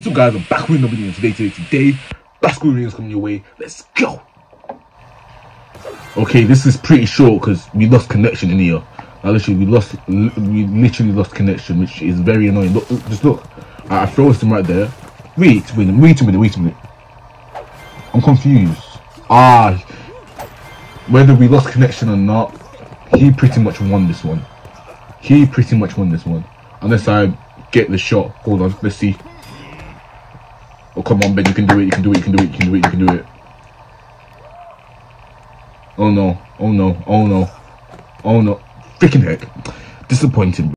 So guys, I'm back with another video today, today, today. Basketball videos coming your way. Let's go. Okay, this is pretty short because we lost connection in here. Now, literally, we lost, we literally lost connection, which is very annoying. Look, just look. I, I froze him right there. Wait minute, wait a minute, wait a minute. I'm confused. Ah, whether we lost connection or not, he pretty much won this one. He pretty much won this one. Unless I get the shot. Hold on, let's see. Oh, come on, Ben, you can do it, you can do it, you can do it, you can do it, you can do it. Oh no, oh no, oh no, oh no. Freaking heck. Disappointing.